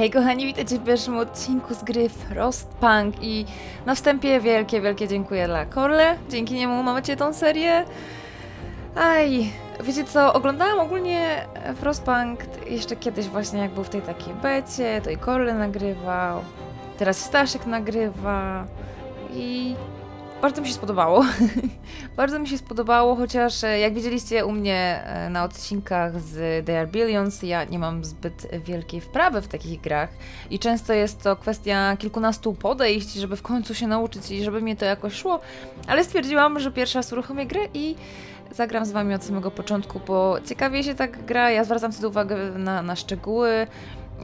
Hej kochani, witajcie w pierwszym odcinku z gry Frostpunk i na wstępie wielkie, wielkie dziękuję dla Korle. Dzięki niemu mamy tą serię. Aj, wiecie co, oglądałam ogólnie Frostpunk jeszcze kiedyś właśnie jak był w tej takiej becie, to i Korle nagrywał, teraz Staszek nagrywa i bardzo mi się spodobało. bardzo mi się spodobało, chociaż e, jak widzieliście u mnie e, na odcinkach z They Are Billions, ja nie mam zbyt wielkiej wprawy w takich grach i często jest to kwestia kilkunastu podejść, żeby w końcu się nauczyć i żeby mi to jakoś szło, ale stwierdziłam, że pierwsza raz uruchomię grę i zagram z wami od samego początku, bo ciekawie się tak gra, ja zwracam wtedy uwagę na, na szczegóły,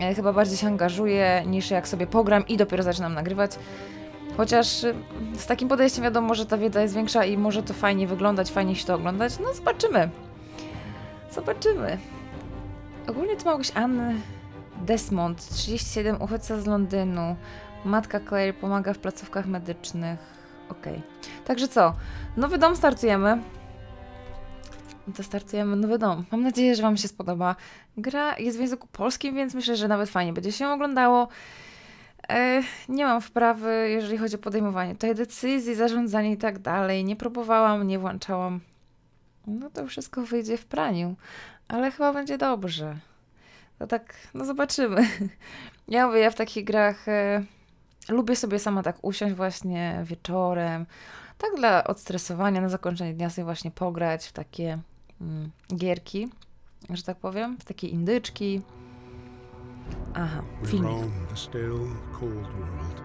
e, chyba bardziej się angażuję niż jak sobie pogram i dopiero zaczynam nagrywać. Chociaż y, z takim podejściem wiadomo, że ta wiedza jest większa i może to fajnie wyglądać, fajnie się to oglądać. No zobaczymy. Zobaczymy. Ogólnie tu ma Anny Desmond, 37, uchodźca z Londynu. Matka Claire pomaga w placówkach medycznych. Okej. Okay. Także co? Nowy dom startujemy. No to startujemy nowy dom. Mam nadzieję, że Wam się spodoba. Gra jest w języku polskim, więc myślę, że nawet fajnie będzie się oglądało. E, nie mam wprawy, jeżeli chodzi o podejmowanie tutaj decyzji, zarządzanie i tak dalej. Nie próbowałam, nie włączałam. No to wszystko wyjdzie w praniu, ale chyba będzie dobrze. To tak, no zobaczymy. Ja mówię, ja w takich grach e, lubię sobie sama tak usiąść właśnie wieczorem, tak dla odstresowania, na zakończenie dnia sobie właśnie pograć w takie mm, gierki, że tak powiem, w takie indyczki. Aha, We roam the still, cold world.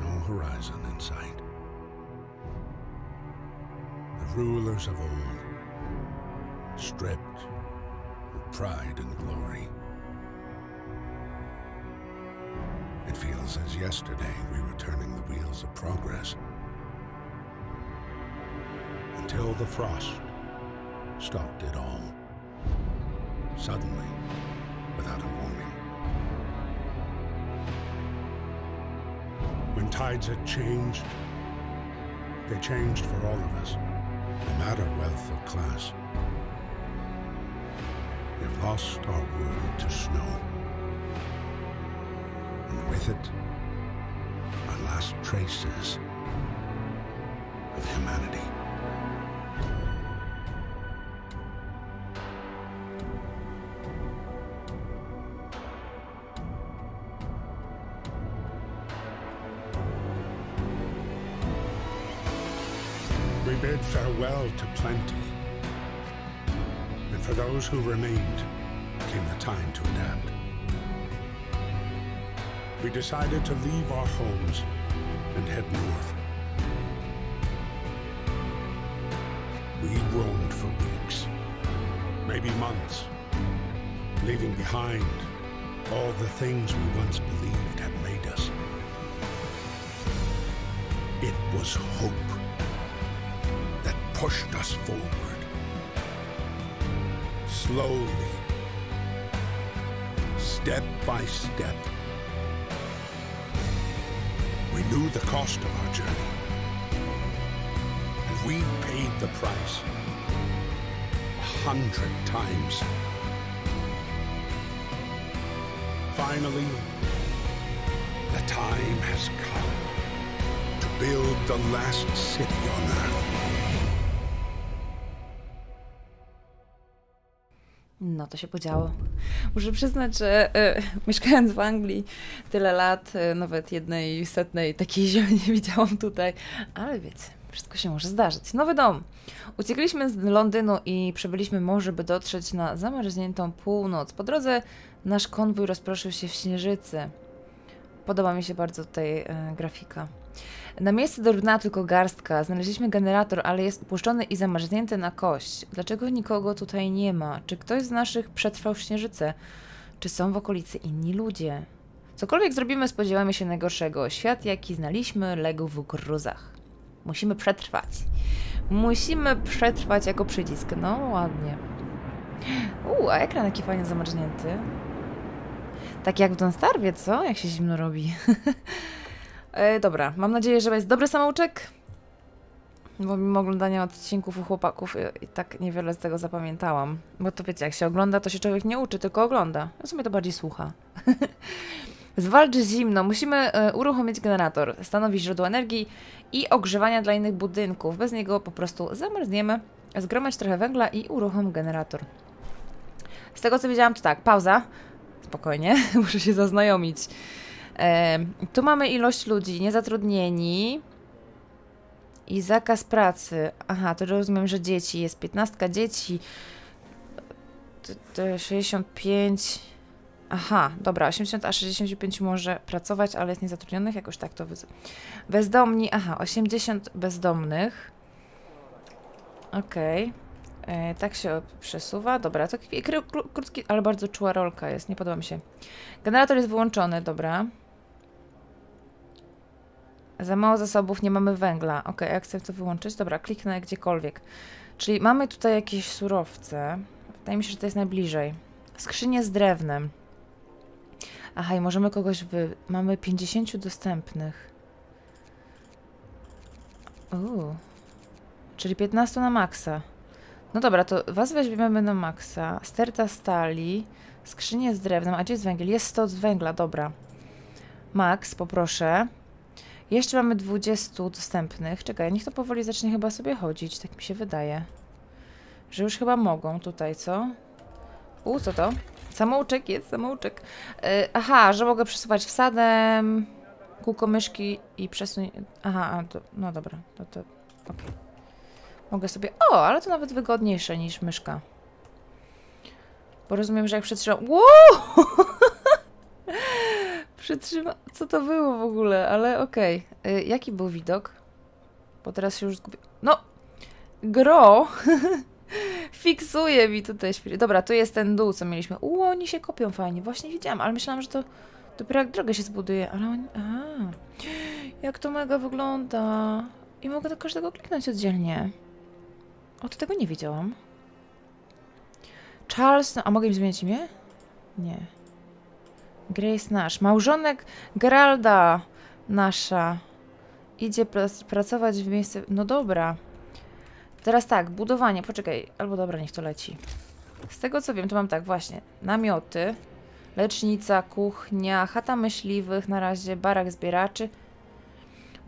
No horizon in sight. The rulers of old, stripped of pride and glory. It feels as yesterday we were turning the wheels of progress. Until the frost stopped it all. Suddenly, without a warning. When tides had changed, they changed for all of us, no matter wealth or class. We've lost our world to snow. And with it, our last traces of humanity. To plenty. And for those who remained, came the time to adapt. We decided to leave our homes and head north. We roamed for weeks, maybe months, leaving behind all the things we once believed had made us. It was hope pushed us forward. Slowly, step by step, we knew the cost of our journey. And we paid the price a hundred times. Finally, the time has come to build the last city on earth. No to się podziało. Muszę przyznać, że e, mieszkając w Anglii tyle lat, e, nawet jednej setnej takiej zimy nie widziałam tutaj, ale wiecie, wszystko się może zdarzyć. Nowy dom. Uciekliśmy z Londynu i przybyliśmy morze, by dotrzeć na zamarzniętą północ. Po drodze nasz konwój rozproszył się w śnieżycy. Podoba mi się bardzo tutaj e, grafika. Na miejsce do dna tylko garstka. Znaleźliśmy generator, ale jest upuszczony i zamarznięty na kość. Dlaczego nikogo tutaj nie ma? Czy ktoś z naszych przetrwał śnieżycę? Czy są w okolicy inni ludzie? Cokolwiek zrobimy, spodziewamy się najgorszego. Świat, jaki znaliśmy, legł w gruzach. Musimy przetrwać. Musimy przetrwać jako przycisk. No, ładnie. Uuu, a ekran jaki fajnie zamarznięty. Tak jak w Don't Starve, co? Jak się zimno robi. E, dobra, mam nadzieję, że jest dobry samouczek. Bo mimo oglądania odcinków u chłopaków i, i tak niewiele z tego zapamiętałam. Bo to wiecie, jak się ogląda, to się człowiek nie uczy, tylko ogląda. W sumie to bardziej słucha. Zwalcz zimno. Musimy y, uruchomić generator. Stanowi źródło energii i ogrzewania dla innych budynków. Bez niego po prostu zamarzniemy. Zgromadź trochę węgla i uruchom generator. Z tego co wiedziałam, to tak, pauza. Spokojnie, muszę się zaznajomić. E, tu mamy ilość ludzi niezatrudnieni i zakaz pracy. Aha, to rozumiem, że dzieci. Jest 15 dzieci. To, to 65. Aha, dobra, 80 a 65 może pracować, ale jest niezatrudnionych, jakoś tak to wyzwa. Bezdomni, aha, 80 bezdomnych. Okej. Okay. Tak się przesuwa. Dobra, to krótki, ale bardzo czuła rolka jest, nie podoba mi się. Generator jest wyłączony, dobra. Za mało zasobów, nie mamy węgla. Ok, jak chcę to wyłączyć? Dobra, kliknę gdziekolwiek. Czyli mamy tutaj jakieś surowce. Wydaje mi się, że to jest najbliżej. Skrzynie z drewnem. Aha, i możemy kogoś wy... Mamy 50 dostępnych. Uuu. Czyli 15 na maksa. No dobra, to was weźmiemy na maksa. Sterta stali. Skrzynie z drewnem. A gdzie jest węgiel? Jest 100 z węgla, dobra. Max, poproszę. Jeszcze mamy 20 dostępnych. Czekaj, niech to powoli zacznie chyba sobie chodzić, tak mi się wydaje. Że już chyba mogą tutaj, co? U, co to? Samouczek jest, samouczek. Yy, aha, że mogę przesuwać wsadem, kółko myszki i przesunąć... Aha, to, no dobra, to, to. Okay. Mogę sobie... O, ale to nawet wygodniejsze niż myszka. Bo rozumiem, że jak przetrzymam... Wow! Przytrzyma... Co to było w ogóle? Ale okej. Okay. Jaki był widok? Bo teraz się już zgubię. No! Gro! Fiksuje mi tutaj świry. Dobra, tu jest ten dół, co mieliśmy. U, oni się kopią fajnie. Właśnie widziałam, ale myślałam, że to dopiero jak drogę się zbuduje. Ale oni... Aha. Jak to mega wygląda. I mogę do każdego kliknąć oddzielnie. O, to tego nie wiedziałam. Charles... No, a mogę im zmienić imię? Nie. Grace nasz. Małżonek Geralda nasza. Idzie prac pracować w miejsce... No dobra. Teraz tak, budowanie. Poczekaj. Albo dobra, niech to leci. Z tego co wiem, to mam tak właśnie. Namioty, lecznica, kuchnia, chata myśliwych, na razie barak zbieraczy.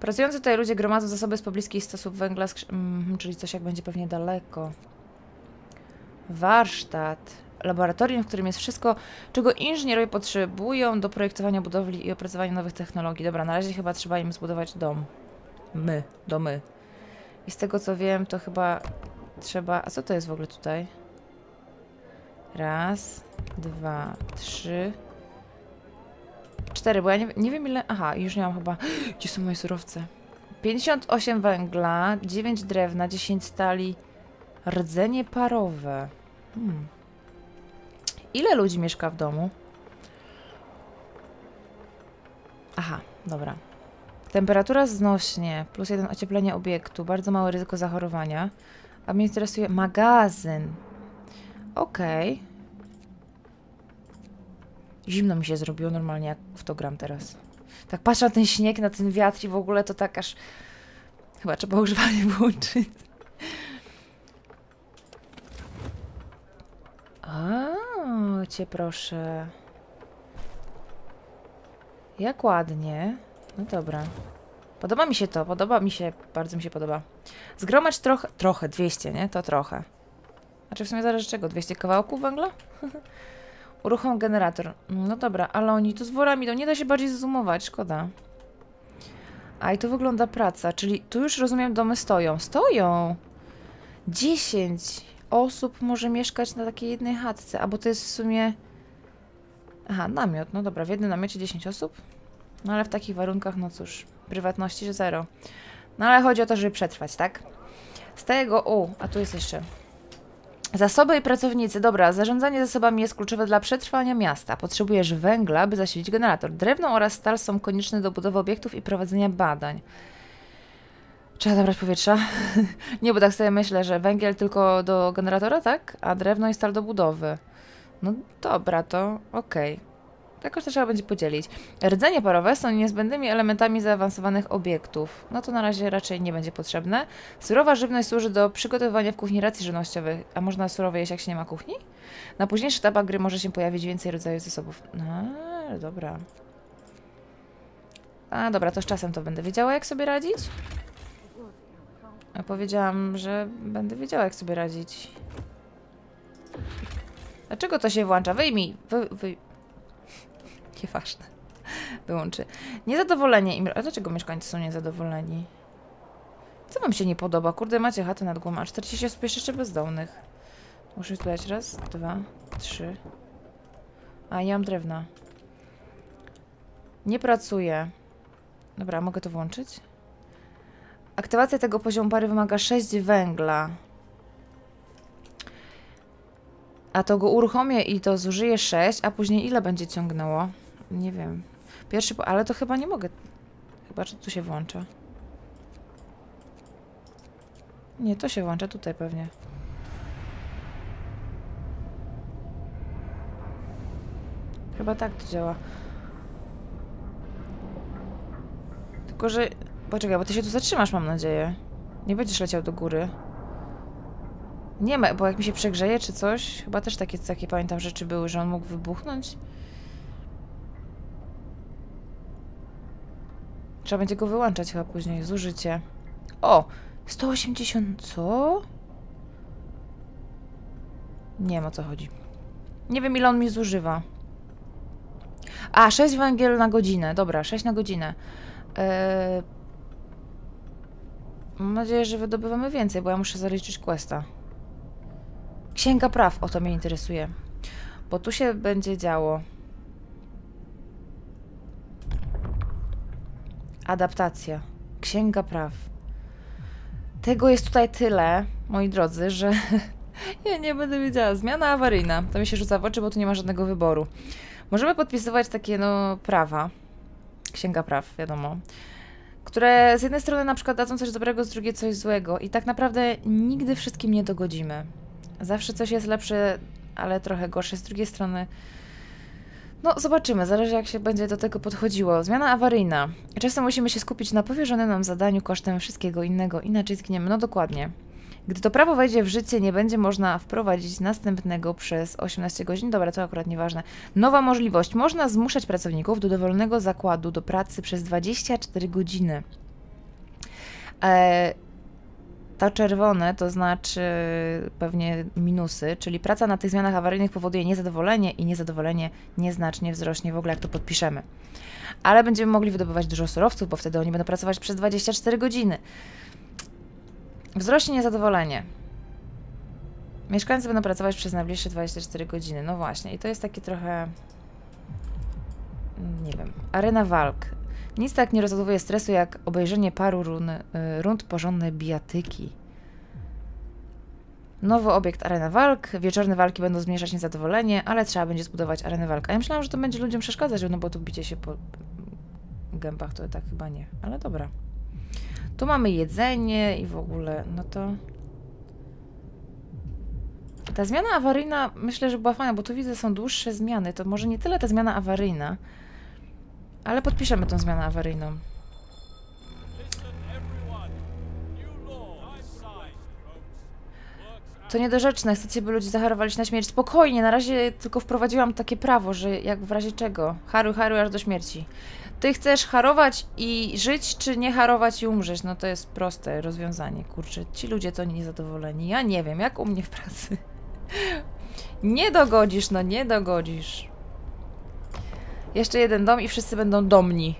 Pracujący tutaj ludzie gromadzą zasoby z pobliskich stosów węgla, mm, czyli coś jak będzie pewnie daleko. Warsztat laboratorium, w którym jest wszystko, czego inżynierowie potrzebują do projektowania budowli i opracowania nowych technologii. Dobra, na razie chyba trzeba im zbudować dom. My, domy. I z tego co wiem, to chyba trzeba... A co to jest w ogóle tutaj? Raz, dwa, trzy... Cztery, bo ja nie, nie wiem ile... Aha, już nie mam chyba... Gdzie są moje surowce? 58 węgla, 9 drewna, 10 stali, rdzenie parowe. Hmm. Ile ludzi mieszka w domu? Aha, dobra. Temperatura znośnie, plus jeden ocieplenie obiektu, bardzo małe ryzyko zachorowania. A mnie interesuje magazyn. Okej. Okay. Zimno mi się zrobiło normalnie, jak w to gram teraz. Tak patrzę na ten śnieg, na ten wiatr i w ogóle to tak aż... Chyba trzeba ogrzewanie włączyć. A, cię proszę. Jak ładnie. No dobra. Podoba mi się to, podoba mi się, bardzo mi się podoba. Zgromacz trochę, trochę, 200, nie? To trochę. Znaczy w sumie zależy czego, 200 kawałków węgla? Uruchom generator. No dobra, ale oni tu z worami, to nie da się bardziej zoomować, szkoda. A i tu wygląda praca, czyli tu już rozumiem domy stoją. Stoją! 10 osób może mieszkać na takiej jednej chatce, albo to jest w sumie... Aha, namiot, no dobra, w jednym namiocie 10 osób? No ale w takich warunkach, no cóż, prywatności, że zero. No ale chodzi o to, żeby przetrwać, tak? Z tego, o, a tu jest jeszcze... Zasoby i pracownicy. Dobra, zarządzanie zasobami jest kluczowe dla przetrwania miasta. Potrzebujesz węgla, by zasilić generator. Drewno oraz stal są konieczne do budowy obiektów i prowadzenia badań. Trzeba zabrać powietrza? nie, bo tak sobie myślę, że węgiel tylko do generatora, tak? A drewno i stal do budowy. No dobra, to okej. Okay. Jakoś to trzeba będzie podzielić. Rdzenie parowe są niezbędnymi elementami zaawansowanych obiektów. No to na razie raczej nie będzie potrzebne. Surowa żywność służy do przygotowywania w kuchni racji żywnościowych. A można surowe jeść, jak się nie ma kuchni? Na późniejszych etapach gry może się pojawić więcej rodzajów zasobów. No, dobra. A, dobra, to z czasem to będę wiedziała, jak sobie radzić. Ja powiedziałam, że będę wiedziała, jak sobie radzić. Dlaczego to się włącza? Wyjmij! Wy, wy... Nieważne. Wyłączy. Niezadowolenie im... A dlaczego mieszkańcy są niezadowoleni? Co wam się nie podoba? Kurde, macie chatę nad głową, a 40 osób jeszcze bezdomnych. Muszę dać raz, dwa, trzy. A, nie mam drewna. Nie pracuję. Dobra, mogę to włączyć? Aktywacja tego poziomu pary wymaga 6 węgla. A to go uruchomię i to zużyję 6, a później ile będzie ciągnęło? Nie wiem. Pierwszy, ale to chyba nie mogę. Chyba, że tu się włącza. Nie, to się włącza tutaj pewnie. Chyba tak to działa. Tylko, że... Poczekaj, bo ty się tu zatrzymasz, mam nadzieję. Nie będziesz leciał do góry. Nie ma, bo jak mi się przegrzeje czy coś, chyba też takie, takie pamiętam rzeczy były, że on mógł wybuchnąć. Trzeba będzie go wyłączać chyba później, zużycie. O! 180, co? Nie wiem co chodzi. Nie wiem ile on mi zużywa. A, 6 węgiel na godzinę. Dobra, 6 na godzinę. Eee... Mam nadzieję, że wydobywamy więcej, bo ja muszę zaliczyć questa. Księga praw, o to mnie interesuje. Bo tu się będzie działo. Adaptacja. Księga praw. Tego jest tutaj tyle, moi drodzy, że ja nie będę wiedziała. Zmiana awaryjna. To mi się rzuca w oczy, bo tu nie ma żadnego wyboru. Możemy podpisywać takie, no, prawa. Księga praw, wiadomo. Które z jednej strony na przykład dadzą coś dobrego, z drugiej coś złego. I tak naprawdę nigdy wszystkim nie dogodzimy. Zawsze coś jest lepsze, ale trochę gorsze. Z drugiej strony, no zobaczymy, zależy jak się będzie do tego podchodziło. Zmiana awaryjna. Czasem musimy się skupić na powierzonym nam zadaniu kosztem wszystkiego innego, inaczej zginiemy. No dokładnie. Gdy to prawo wejdzie w życie, nie będzie można wprowadzić następnego przez 18 godzin. Dobra, to akurat nieważne. Nowa możliwość. Można zmuszać pracowników do dowolnego zakładu do pracy przez 24 godziny. Eee, czerwone to znaczy pewnie minusy, czyli praca na tych zmianach awaryjnych powoduje niezadowolenie i niezadowolenie nieznacznie wzrośnie w ogóle, jak to podpiszemy. Ale będziemy mogli wydobywać dużo surowców, bo wtedy oni będą pracować przez 24 godziny. Wzrośnie niezadowolenie. Mieszkańcy będą pracować przez najbliższe 24 godziny. No właśnie, i to jest takie trochę. Nie wiem. Arena walk. Nic tak nie rozładowuje stresu jak obejrzenie paru run, y, rund porządnej bijatyki. Nowy obiekt arena walk. Wieczorne walki będą zmniejszać niezadowolenie, ale trzeba będzie zbudować arenę walk. A ja myślałam, że to będzie ludziom przeszkadzać, no bo tu bicie się po gębach to tak chyba nie. Ale dobra. Tu mamy jedzenie i w ogóle, no to... Ta zmiana awaryjna myślę, że była fajna, bo tu widzę, są dłuższe zmiany. To może nie tyle ta zmiana awaryjna, ale podpiszemy tą zmianę awaryjną. To niedorzeczne. Chcecie, by ludzie zachorowali na śmierć. Spokojnie, na razie tylko wprowadziłam takie prawo, że jak w razie czego. Haru, haru, aż do śmierci. Ty chcesz harować i żyć, czy nie harować i umrzeć? No to jest proste rozwiązanie, kurczę. Ci ludzie to niezadowoleni. Ja nie wiem, jak u mnie w pracy. nie dogodzisz, no nie dogodzisz. Jeszcze jeden dom i wszyscy będą domni.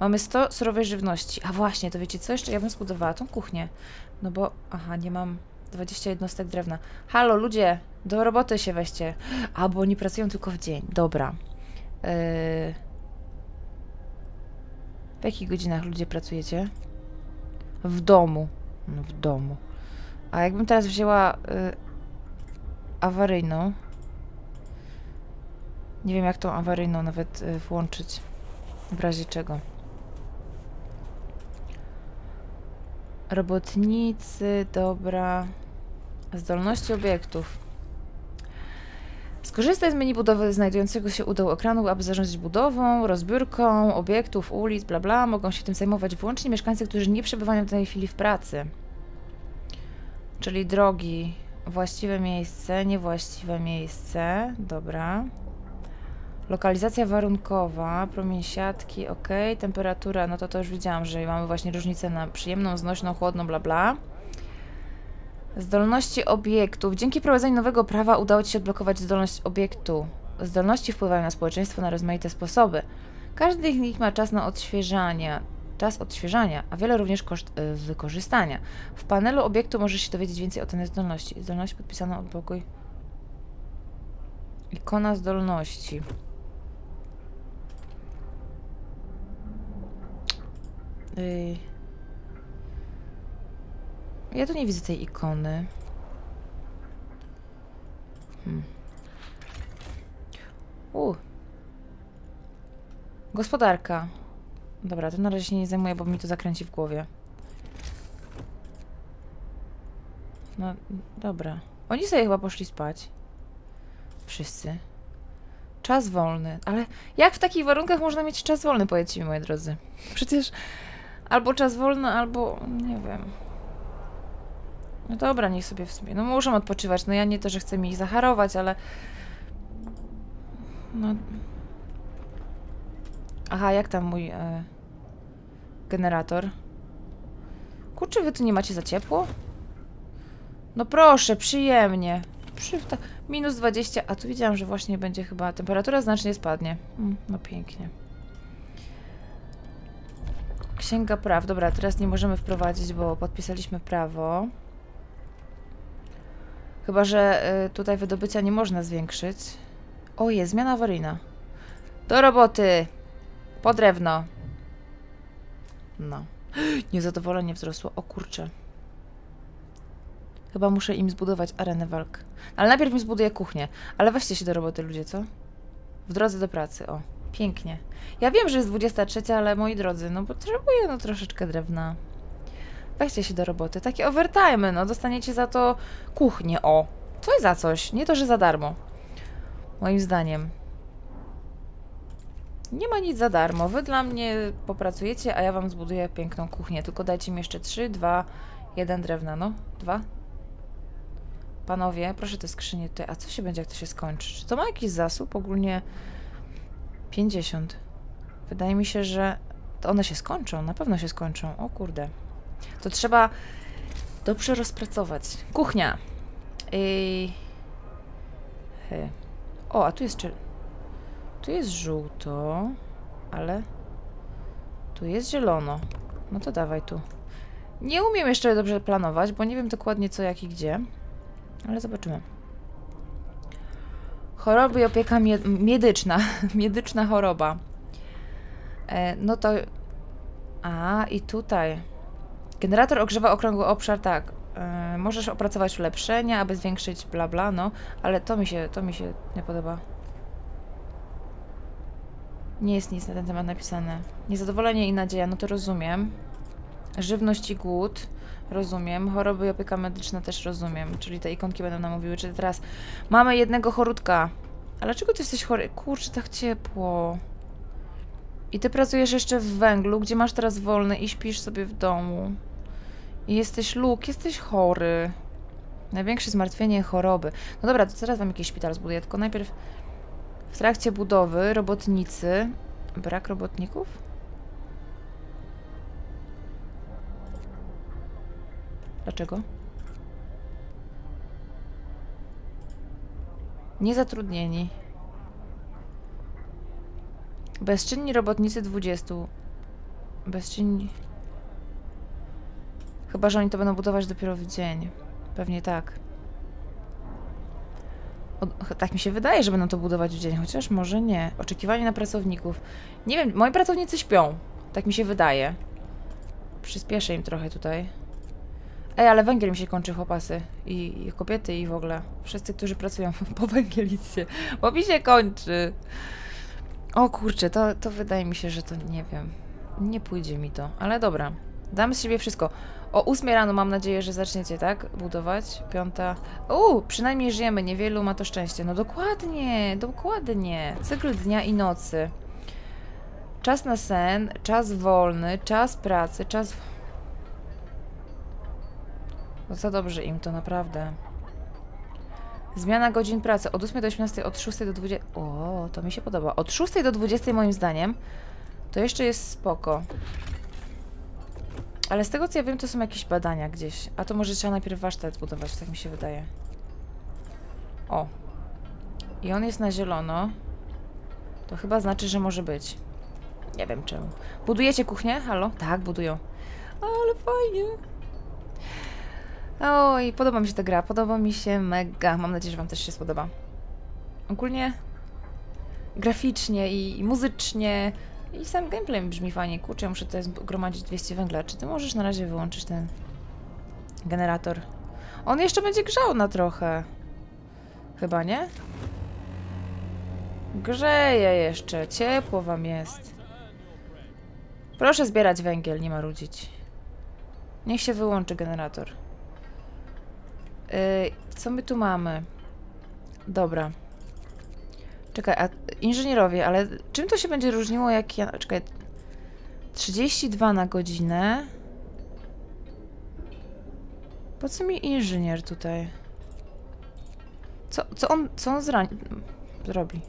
Mamy 100 surowej żywności. A właśnie, to wiecie co? Jeszcze ja bym zbudowała tą kuchnię. No bo, aha, nie mam 20 jednostek drewna. Halo, ludzie, do roboty się weźcie. A, bo oni pracują tylko w dzień. Dobra. Yy... W jakich godzinach ludzie pracujecie? W domu. No, w domu. A jakbym teraz wzięła y, awaryjną. Nie wiem, jak tą awaryjną nawet y, włączyć. W razie czego. Robotnicy, dobra. Zdolności obiektów. Skorzystaj z menu budowy znajdującego się u dołu ekranu, aby zarządzić budową, rozbiórką obiektów, ulic, bla bla. Mogą się tym zajmować wyłącznie mieszkańcy, którzy nie przebywają w tej chwili w pracy. Czyli drogi, właściwe miejsce, niewłaściwe miejsce. Dobra. Lokalizacja warunkowa, promień siatki, ok. Temperatura, no to to już widziałam, że mamy właśnie różnicę na przyjemną, znośną, chłodną, bla bla. Zdolności obiektów. Dzięki prowadzeniu nowego prawa udało Ci się odblokować zdolność obiektu. Zdolności wpływają na społeczeństwo na rozmaite sposoby. Każdy z nich ma czas na odświeżanie, czas odświeżania, a wiele również koszt y, wykorzystania. W panelu obiektu możesz się dowiedzieć więcej o tej zdolności. Zdolność podpisana odblokuj. Ikona zdolności. Yy. Ja tu nie widzę tej ikony. Hmm. U. Gospodarka. Dobra, to na razie się nie zajmuję, bo mi to zakręci w głowie. No, dobra. Oni sobie chyba poszli spać. Wszyscy. Czas wolny. Ale jak w takich warunkach można mieć czas wolny, powiedzcie mi, moi drodzy? Przecież albo czas wolny, albo... nie wiem. No dobra, niech sobie w sumie. No muszą odpoczywać. No ja nie to, że chcę mi ich zaharować, ale... No... Aha, jak tam mój e... generator? Kurczę, wy tu nie macie za ciepło? No proszę, przyjemnie. Przy... Minus 20, a tu widziałam, że właśnie będzie chyba temperatura znacznie spadnie. Mm, no pięknie. Księga praw. Dobra, teraz nie możemy wprowadzić, bo podpisaliśmy prawo. Chyba, że y, tutaj wydobycia nie można zwiększyć. O, jest zmiana awaryjna. Do roboty! Po drewno. No. Niezadowolenie wzrosło. O kurczę. Chyba muszę im zbudować arenę walk. Ale najpierw mi zbuduję kuchnię. Ale weźcie się do roboty, ludzie, co? W drodze do pracy, o. Pięknie. Ja wiem, że jest 23, ale moi drodzy, no potrzebuję no troszeczkę drewna. Weźcie się do roboty. Takie overtime, no. Dostaniecie za to kuchnię, o. Coś za coś. Nie to, że za darmo. Moim zdaniem. Nie ma nic za darmo. Wy dla mnie popracujecie, a ja wam zbuduję piękną kuchnię. Tylko dajcie mi jeszcze 3, 2, 1 drewna, no. 2. Panowie, proszę te skrzynie tutaj. A co się będzie, jak to się skończy? Czy to ma jakiś zasób? Ogólnie 50. Wydaje mi się, że one się skończą. Na pewno się skończą. O kurde. To trzeba dobrze rozpracować. Kuchnia. Ej. O, a tu jest. Tu jest żółto, ale tu jest zielono. No to dawaj tu. Nie umiem jeszcze dobrze planować, bo nie wiem dokładnie co, jak i gdzie. Ale zobaczymy. Choroby i opieka medyczna. medyczna choroba. E, no to... A, i tutaj. Generator ogrzewa okrągły obszar, tak. Yy, możesz opracować ulepszenia, aby zwiększyć bla bla, no. Ale to mi się, to mi się nie podoba. Nie jest nic na ten temat napisane. Niezadowolenie i nadzieja, no to rozumiem. Żywność i głód, rozumiem. Choroby i opieka medyczna też rozumiem. Czyli te ikonki będą nam mówiły, czy teraz mamy jednego chorutka. Ale czego ty jesteś chory? Kurczę, tak ciepło. I ty pracujesz jeszcze w węglu, gdzie masz teraz wolny i śpisz sobie w domu. I jesteś luk, jesteś chory. Największe zmartwienie choroby. No dobra, to teraz wam jakiś szpital zbuduję, tylko najpierw w trakcie budowy robotnicy... Brak robotników? Dlaczego? Niezatrudnieni. Bezczynni robotnicy 20. Bezczynni... Chyba, że oni to będą budować dopiero w dzień. Pewnie tak. O, tak mi się wydaje, że będą to budować w dzień, chociaż może nie. Oczekiwanie na pracowników. Nie wiem, moi pracownicy śpią. Tak mi się wydaje. Przyspieszę im trochę tutaj. Ej, ale węgiel mi się kończy, chłopasy. I, I, kobiety, i w ogóle. Wszyscy, którzy pracują po węgielicy. Bo mi się kończy. O kurczę, to, to wydaje mi się, że to nie wiem. Nie pójdzie mi to, ale dobra. Dam z siebie wszystko. O 8 rano mam nadzieję, że zaczniecie, tak? Budować. Piąta. Uuu, przynajmniej żyjemy. Niewielu ma to szczęście. No dokładnie, dokładnie. Cykl dnia i nocy. Czas na sen, czas wolny, czas pracy, czas... No co dobrze im to naprawdę. Zmiana godzin pracy od 8 do 18, od 6 do 20. O, to mi się podoba. Od 6 do 20 moim zdaniem to jeszcze jest spoko. Ale z tego co ja wiem, to są jakieś badania gdzieś. A to może trzeba najpierw warsztat budować, tak mi się wydaje. O. I on jest na zielono. To chyba znaczy, że może być. Nie wiem czemu. Budujecie kuchnię? Halo? Tak, budują. Ale fajnie. Oj, podoba mi się ta gra. Podoba mi się mega. Mam nadzieję, że wam też się spodoba. Ogólnie graficznie i, i muzycznie i sam gameplay brzmi fajnie. Kurczę, muszę teraz gromadzić 200 węgla. Czy ty możesz na razie wyłączyć ten generator? On jeszcze będzie grzał na trochę. Chyba, nie? Grzeje jeszcze. Ciepło wam jest. Proszę zbierać węgiel, nie marudzić. Niech się wyłączy generator. Yy, co my tu mamy? Dobra. Czekaj, a inżynierowie, ale czym to się będzie różniło, jak ja... Czekaj. 32 na godzinę. Po co mi inżynier tutaj? Co, co on, co on zrobi?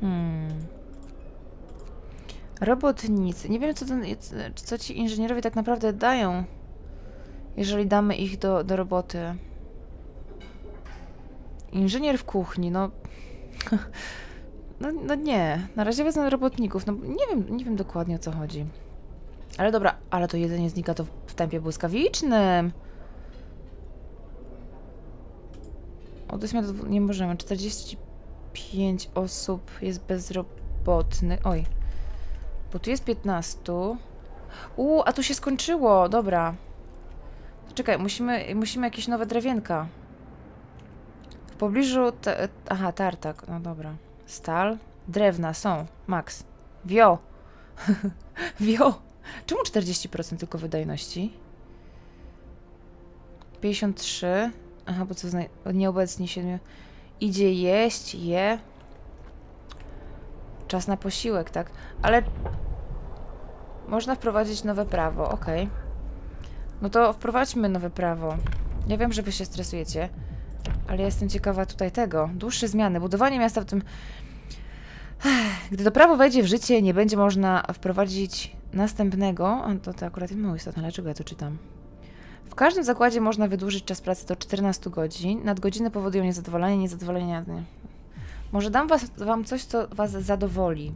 Hmm. Robotnicy. Nie wiem, co, ten, co ci inżynierowie tak naprawdę dają, jeżeli damy ich do, do roboty. Inżynier w kuchni, no... No, no nie, na razie wezmę robotników, no nie wiem, nie wiem dokładnie o co chodzi. Ale dobra, ale to jedzenie znika to w tempie błyskawicznym. Od 8 do nie możemy, 45 osób jest bezrobotnych. Oj, bo tu jest 15. Uuu, a tu się skończyło. Dobra. Czekaj, musimy, musimy jakieś nowe drewienka. W pobliżu... Te, aha, tartak. No dobra. Stal. Drewna są. Max. Wio. Wio. Czemu 40% tylko wydajności? 53. Aha, bo co zna... Nieobecni 7. Idzie jeść, je. Czas na posiłek, tak? Ale można wprowadzić nowe prawo, ok. No to wprowadźmy nowe prawo. Ja wiem, że wy się stresujecie, ale ja jestem ciekawa tutaj tego. Dłuższe zmiany. Budowanie miasta w tym... Gdy to prawo wejdzie w życie, nie będzie można wprowadzić następnego... A to, to akurat jest mało istotne, dlaczego ja to czytam? W każdym zakładzie można wydłużyć czas pracy do 14 godzin. Nadgodziny powodują niezadowolenie, niezadowolenie... Może dam was, wam coś, co was zadowoli.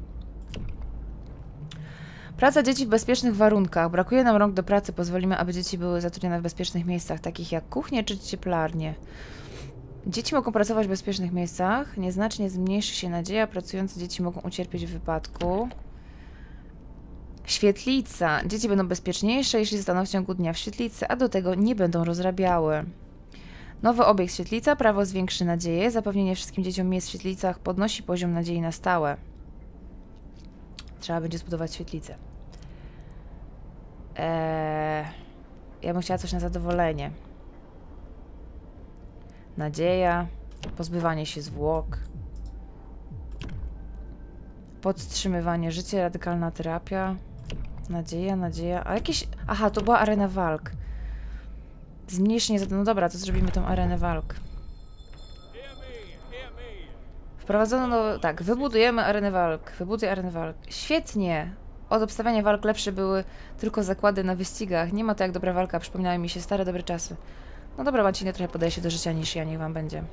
Praca dzieci w bezpiecznych warunkach. Brakuje nam rąk do pracy. Pozwolimy, aby dzieci były zatrudnione w bezpiecznych miejscach, takich jak kuchnie czy cieplarnie. Dzieci mogą pracować w bezpiecznych miejscach. Nieznacznie zmniejszy się nadzieja. Pracujące dzieci mogą ucierpieć w wypadku. Świetlica. Dzieci będą bezpieczniejsze, jeśli zostaną w ciągu dnia w świetlicy, a do tego nie będą rozrabiały. Nowy obiekt świetlica. Prawo zwiększy nadzieję. Zapewnienie wszystkim dzieciom miejsc w świetlicach podnosi poziom nadziei na stałe. Trzeba będzie zbudować świetlicę. Eee, ja bym chciała coś na zadowolenie. Nadzieja, pozbywanie się zwłok, podtrzymywanie życia, radykalna terapia, nadzieja, nadzieja. A jakieś. Aha, to była arena walk. Zmniejszenie No dobra, to zrobimy tą arenę walk. Wprowadzono, no tak, wybudujemy arenę walk. Wybuduj arenę walk. Świetnie! Od obstawiania walk lepsze były tylko zakłady na wyścigach. Nie ma to jak dobra walka, przypominają mi się stare, dobre czasy. No dobra, Macinie trochę podaje się do życia niż ja, niech wam będzie.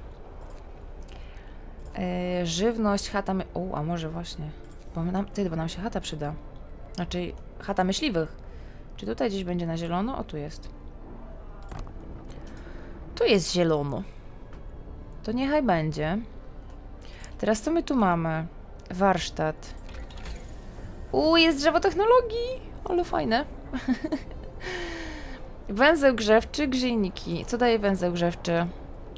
Eee, żywność, chata... My... U, a może właśnie. Bo nam, ty, bo nam się chata przyda. Znaczy, chata myśliwych. Czy tutaj gdzieś będzie na zielono? O, tu jest. Tu jest zielono. To niechaj będzie. Teraz co my tu mamy? Warsztat. U, jest drzewo technologii! Ale fajne. węzeł grzewczy, grzejniki. Co daje węzeł grzewczy?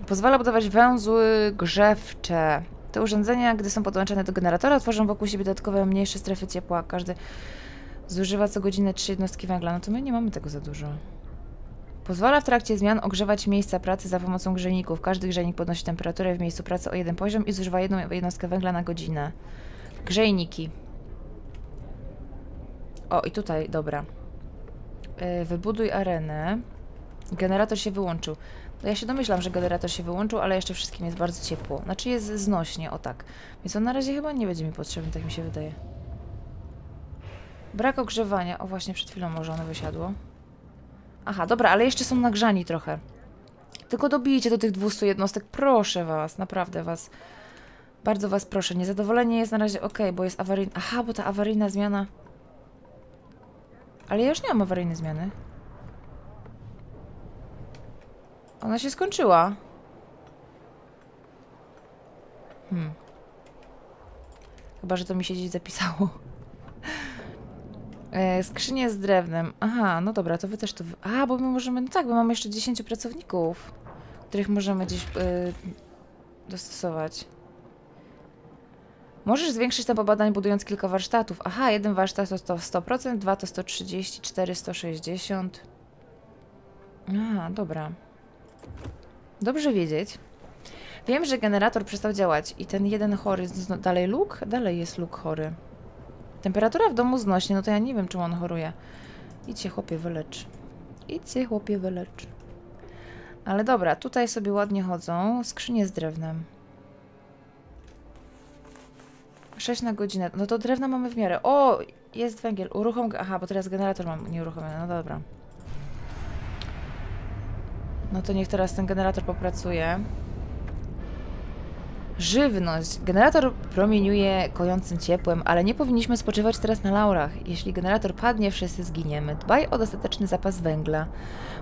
Pozwala budować węzły grzewcze. Te urządzenia, gdy są podłączone do generatora, tworzą wokół siebie dodatkowe mniejsze strefy ciepła. Każdy zużywa co godzinę trzy jednostki węgla. No to my nie mamy tego za dużo. Pozwala w trakcie zmian ogrzewać miejsca pracy za pomocą grzejników. Każdy grzejnik podnosi temperaturę w miejscu pracy o jeden poziom i zużywa jedną jednostkę węgla na godzinę. Grzejniki. O, i tutaj, dobra. Yy, wybuduj arenę. Generator się wyłączył. No ja się domyślam, że generator się wyłączył, ale jeszcze wszystkim jest bardzo ciepło. Znaczy jest znośnie, o tak. Więc on na razie chyba nie będzie mi potrzebny, tak mi się wydaje. Brak ogrzewania. O, właśnie przed chwilą może ono wysiadło. Aha, dobra, ale jeszcze są nagrzani trochę. Tylko dobijcie do tych 200 jednostek, proszę was, naprawdę was. Bardzo was proszę. Niezadowolenie jest na razie ok, bo jest awaryjna. Aha, bo ta awaryjna zmiana. Ale ja już nie mam awaryjnej zmiany. Ona się skończyła. Hmm. Chyba, że to mi się gdzieś zapisało. E, skrzynie z drewnem. Aha, no dobra, to wy też to... A, bo my możemy... No tak, bo mamy jeszcze 10 pracowników, których możemy gdzieś e, dostosować. Możesz zwiększyć tempo badań budując kilka warsztatów. Aha, jeden warsztat to 100%, dwa to 130, 4 160. Aha, dobra. Dobrze wiedzieć. Wiem, że generator przestał działać i ten jeden chory... Dalej luk? Dalej jest luk chory. Temperatura w domu znośnie, no to ja nie wiem, czym on choruje. Idźcie, chłopie, wylecz. Idźcie, chłopie, wylecz. Ale dobra, tutaj sobie ładnie chodzą. Skrzynie z drewnem. 6 na godzinę. No to drewna mamy w miarę. O, jest węgiel. Uruchom... Aha, bo teraz generator mam nieuruchomiony. No dobra. No to niech teraz ten generator popracuje. Żywność. Generator promieniuje kojącym ciepłem, ale nie powinniśmy spoczywać teraz na laurach. Jeśli generator padnie, wszyscy zginiemy. Dbaj o dostateczny zapas węgla.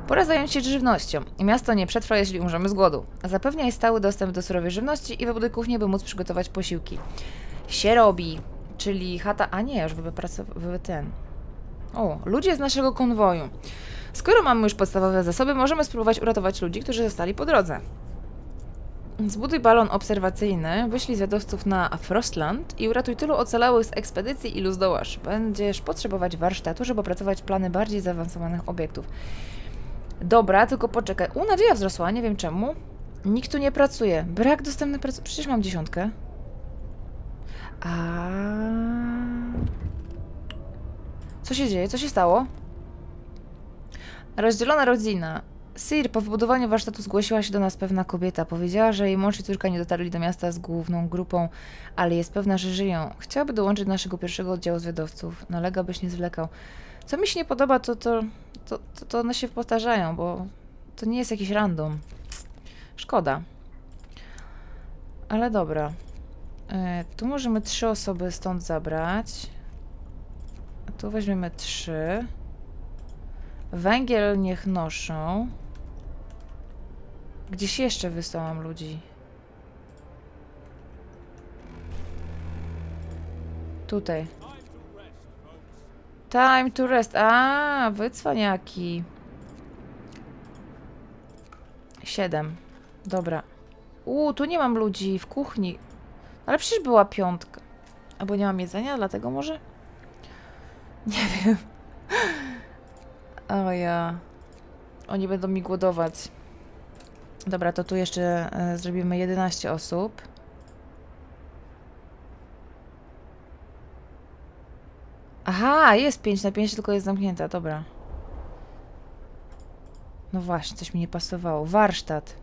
Pora zająć się żywnością. Miasto nie przetrwa, jeśli umrzemy z głodu. Zapewniaj stały dostęp do surowej żywności i wybuduj kuchnię, by móc przygotować posiłki. Się robi, czyli chata... A nie, już wypracowy ten... O, ludzie z naszego konwoju. Skoro mamy już podstawowe zasoby, możemy spróbować uratować ludzi, którzy zostali po drodze. Zbuduj balon obserwacyjny, wyślij zwiadowców na Frostland i uratuj tylu ocalałych z ekspedycji, ilu zdołasz. Będziesz potrzebować warsztatu, żeby opracować plany bardziej zaawansowanych obiektów. Dobra, tylko poczekaj. U, nadzieja wzrosła, nie wiem czemu. Nikt tu nie pracuje. Brak dostępnych prac... Przecież mam dziesiątkę. A. Co się dzieje? Co się stało? Rozdzielona rodzina. Sir, po wybudowaniu warsztatu zgłosiła się do nas pewna kobieta. Powiedziała, że jej mąż i córka nie dotarli do miasta z główną grupą, ale jest pewna, że żyją. Chciałaby dołączyć do naszego pierwszego oddziału zwiadowców. Nalega, byś nie zwlekał. Co mi się nie podoba, to, to, to, to, to one się powtarzają, bo to nie jest jakiś random. Szkoda. Ale dobra. E, tu możemy trzy osoby stąd zabrać. A tu weźmiemy trzy. Węgiel niech noszą. Gdzieś jeszcze wysłałam ludzi. Tutaj. Time to rest. A, wycwaniaki. Siedem. Dobra. U, tu nie mam ludzi w kuchni. Ale przecież była piątka. Albo nie mam jedzenia, dlatego może? Nie wiem. O ja. Oni będą mi głodować. Dobra, to tu jeszcze e, zrobimy 11 osób. Aha, jest 5 na 5, tylko jest zamknięta, dobra. No właśnie, coś mi nie pasowało. Warsztat.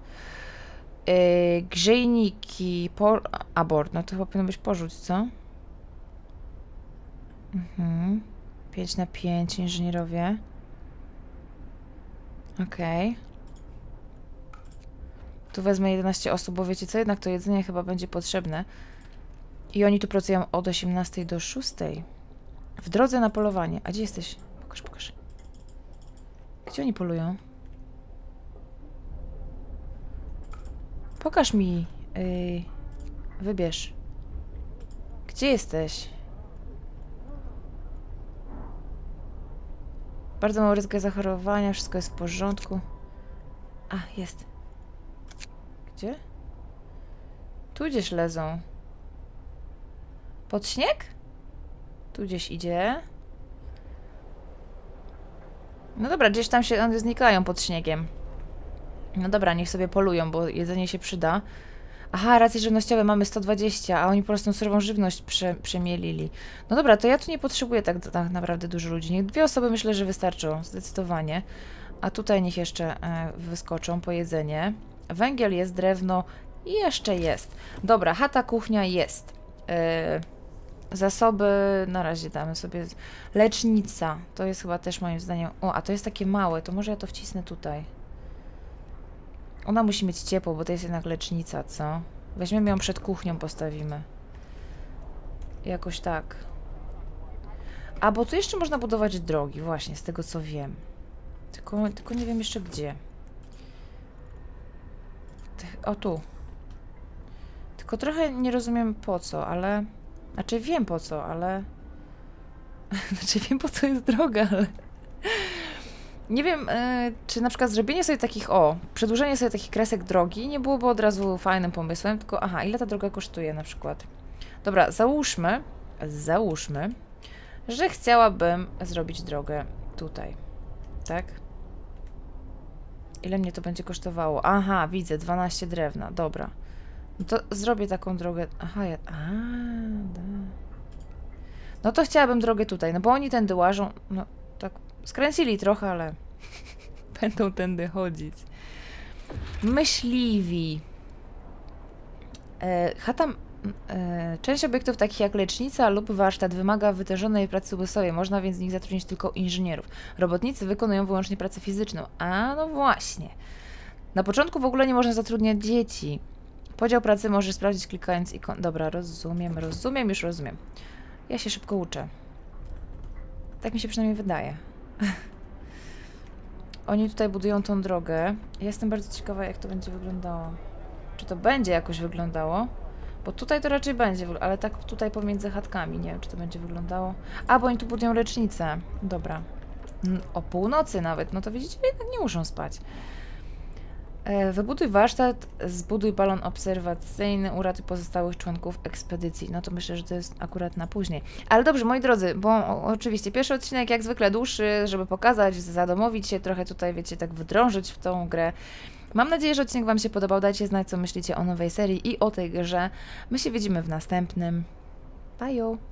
Yy, grzejniki. Por abort, no to chyba powinno być porzuć, co? Mhm. 5 na 5, inżynierowie. Okej. Okay. Tu wezmę 11 osób, bo wiecie co, jednak to jedzenie chyba będzie potrzebne. I oni tu pracują od 18 do 6. W drodze na polowanie. A gdzie jesteś? Pokaż, pokaż. Gdzie oni polują? Pokaż mi. Yy, wybierz. Gdzie jesteś? Bardzo mało ryzyko zachorowania, wszystko jest w porządku. A, jest. Gdzie? Tu gdzieś lezą. Pod śnieg? Tu gdzieś idzie. No dobra, gdzieś tam się one znikają pod śniegiem. No dobra, niech sobie polują, bo jedzenie się przyda. Aha, racje żywnościowe mamy 120, a oni po prostu surową żywność prze, przemielili. No dobra, to ja tu nie potrzebuję tak, tak naprawdę dużo ludzi. Niech dwie osoby myślę, że wystarczą, zdecydowanie. A tutaj niech jeszcze e, wyskoczą po jedzenie. Węgiel jest, drewno jeszcze jest. Dobra, chata, kuchnia jest. E, zasoby, na razie damy sobie. Lecznica, to jest chyba też moim zdaniem. O, a to jest takie małe, to może ja to wcisnę tutaj. Ona musi mieć ciepło, bo to jest jednak lecznica, co? Weźmiemy ją przed kuchnią, postawimy. Jakoś tak. A, bo tu jeszcze można budować drogi, właśnie, z tego co wiem. Tylko, tylko nie wiem jeszcze gdzie. O, tu. Tylko trochę nie rozumiem po co, ale... Znaczy wiem po co, ale... znaczy wiem po co jest droga, ale... Nie wiem, yy, czy na przykład zrobienie sobie takich, o, przedłużenie sobie takich kresek drogi nie byłoby od razu fajnym pomysłem, tylko aha, ile ta droga kosztuje na przykład. Dobra, załóżmy, załóżmy, że chciałabym zrobić drogę tutaj, tak? Ile mnie to będzie kosztowało? Aha, widzę, 12 drewna, dobra. No to zrobię taką drogę, aha, ja, a, da. No to chciałabym drogę tutaj, no bo oni tędy łażą, no tak Skręcili trochę, ale będą tędy chodzić. Myśliwi. E, chata... E, część obiektów takich jak lecznica lub warsztat wymaga wytężonej pracy umysłowej, można więc z nich zatrudnić tylko inżynierów. Robotnicy wykonują wyłącznie pracę fizyczną. A no właśnie. Na początku w ogóle nie można zatrudniać dzieci. Podział pracy możesz sprawdzić klikając ikon. Dobra, rozumiem, rozumiem, już rozumiem. Ja się szybko uczę. Tak mi się przynajmniej wydaje. Oni tutaj budują tą drogę. Jestem bardzo ciekawa, jak to będzie wyglądało. Czy to będzie jakoś wyglądało? Bo tutaj to raczej będzie, ale tak tutaj pomiędzy chatkami. Nie wiem, czy to będzie wyglądało. A, bo oni tu budują lecznicę. Dobra. O północy nawet. No to widzicie, jednak nie muszą spać. E, wybuduj warsztat, zbuduj balon obserwacyjny, uratuj pozostałych członków ekspedycji. No to myślę, że to jest akurat na później. Ale dobrze, moi drodzy, bo oczywiście pierwszy odcinek jak zwykle dłuższy, żeby pokazać, zadomowić się, trochę tutaj, wiecie, tak wdrążyć w tą grę. Mam nadzieję, że odcinek Wam się podobał. Dajcie znać, co myślicie o nowej serii i o tej grze. My się widzimy w następnym. Bye!